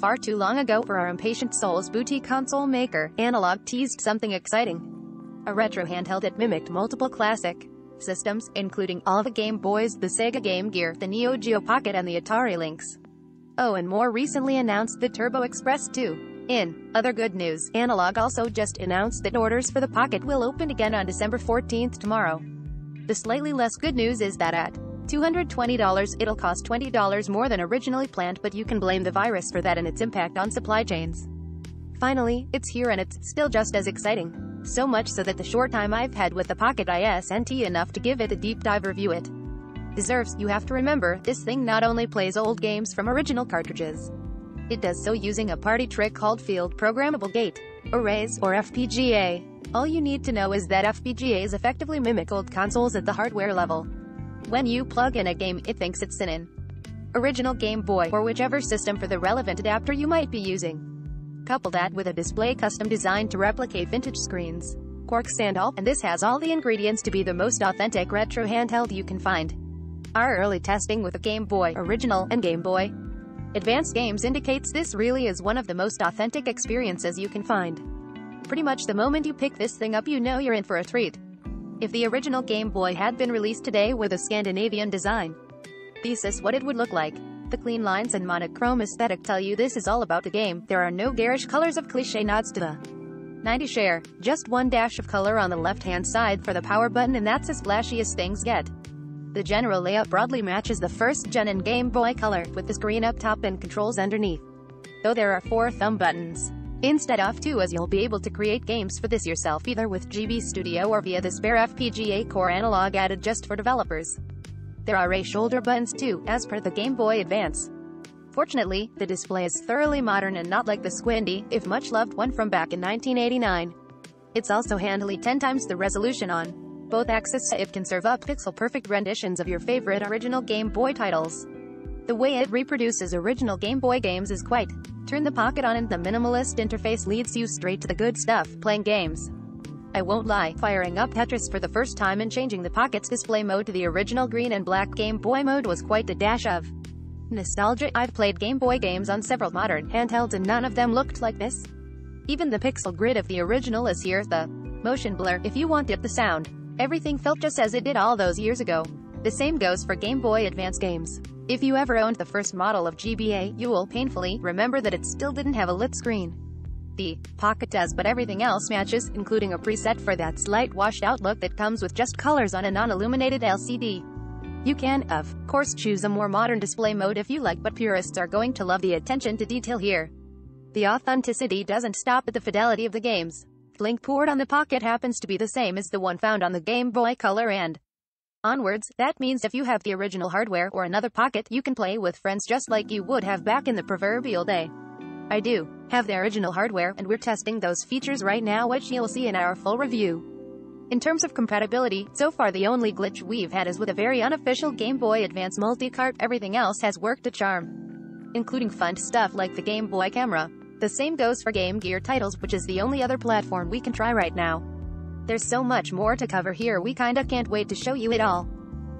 Far too long ago for our impatient souls boutique console maker, Analogue teased something exciting. A retro handheld that mimicked multiple classic systems, including all the Game Boys, the Sega Game Gear, the Neo Geo Pocket and the Atari Lynx. Oh and more recently announced the Turbo Express too. In other good news, Analogue also just announced that orders for the Pocket will open again on December 14th tomorrow. The slightly less good news is that at $220 it'll cost $20 more than originally planned but you can blame the virus for that and its impact on supply chains. Finally, it's here and it's still just as exciting. So much so that the short time I've had with the Pocket isn't enough to give it a deep dive review it deserves. You have to remember, this thing not only plays old games from original cartridges. It does so using a party trick called Field Programmable Gate Arrays, or FPGA. All you need to know is that FPGAs effectively mimic old consoles at the hardware level. When you plug in a game, it thinks it's an original Game Boy, or whichever system for the relevant adapter you might be using. Couple that with a display custom designed to replicate vintage screens, corks and all, and this has all the ingredients to be the most authentic retro handheld you can find. Our early testing with the Game Boy Original and Game Boy Advance Games indicates this really is one of the most authentic experiences you can find. Pretty much the moment you pick this thing up you know you're in for a treat. If the original Game Boy had been released today with a Scandinavian design, thesis what it would look like. The clean lines and monochrome aesthetic tell you this is all about the game. There are no garish colors of cliche nods to the 90 share. Just one dash of color on the left-hand side for the power button and that's as flashy as things get. The general layout broadly matches the first gen and Game Boy Color, with the screen up top and controls underneath. Though there are four thumb buttons. Instead of two as you'll be able to create games for this yourself either with GB Studio or via the spare FPGA core Analogue added just for developers. There are a shoulder buttons too, as per the Game Boy Advance. Fortunately, the display is thoroughly modern and not like the squinty, if much loved one from back in 1989. It's also handily 10 times the resolution on both axes so it can serve up pixel-perfect renditions of your favorite original Game Boy titles. The way it reproduces original Game Boy games is quite. Turn the pocket on and the minimalist interface leads you straight to the good stuff, playing games. I won't lie, firing up Tetris for the first time and changing the Pocket's display mode to the original green and black Game Boy mode was quite the dash of nostalgia. I've played Game Boy games on several modern handhelds and none of them looked like this. Even the pixel grid of the original is here, the motion blur, if you want it, the sound. Everything felt just as it did all those years ago. The same goes for Game Boy Advance games. If you ever owned the first model of GBA, you will painfully remember that it still didn't have a lit screen. The Pocket does but everything else matches, including a preset for that slight washed out look that comes with just colors on a non-illuminated LCD. You can, of course choose a more modern display mode if you like but purists are going to love the attention to detail here. The authenticity doesn't stop at the fidelity of the games. Link port on the Pocket happens to be the same as the one found on the Game Boy Color and onwards, that means if you have the original hardware or another Pocket you can play with friends just like you would have back in the proverbial day. I do have the original hardware, and we're testing those features right now which you'll see in our full review. In terms of compatibility, so far the only glitch we've had is with a very unofficial Game Boy Advance multi-cart, everything else has worked a charm. Including fun stuff like the Game Boy camera. The same goes for Game Gear titles, which is the only other platform we can try right now. There's so much more to cover here we kinda can't wait to show you it all.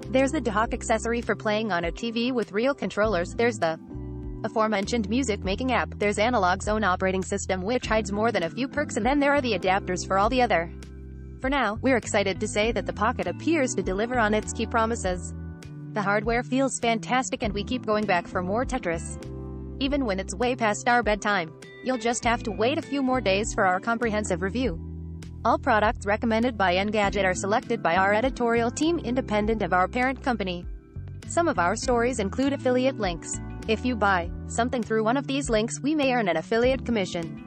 There's the dock accessory for playing on a TV with real controllers, there's the aforementioned music making app, there's Analogue's own operating system which hides more than a few perks and then there are the adapters for all the other. For now, we're excited to say that the Pocket appears to deliver on its key promises. The hardware feels fantastic and we keep going back for more Tetris. Even when it's way past our bedtime. You'll just have to wait a few more days for our comprehensive review. All products recommended by Engadget are selected by our editorial team independent of our parent company. Some of our stories include affiliate links. If you buy something through one of these links, we may earn an affiliate commission.